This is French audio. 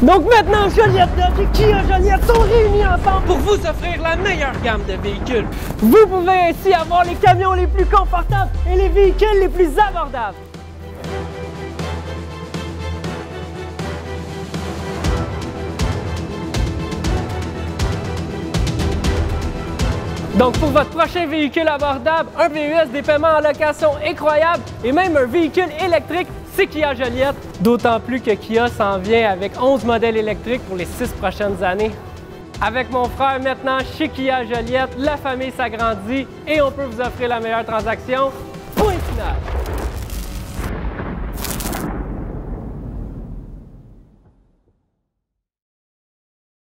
Donc maintenant, Joliette Dodge et Kia Joliette? Sont réunis ensemble pour vous offrir la meilleure gamme de véhicules. Vous pouvez ainsi avoir les camions les plus confortables et les véhicules les plus abordables. Donc pour votre prochain véhicule abordable, un VUS, des paiements en location incroyables et même un véhicule électrique, c'est Kia Joliette. D'autant plus que Kia s'en vient avec 11 modèles électriques pour les 6 prochaines années. Avec mon frère maintenant chez Kia Joliette, la famille s'agrandit et on peut vous offrir la meilleure transaction. Point final!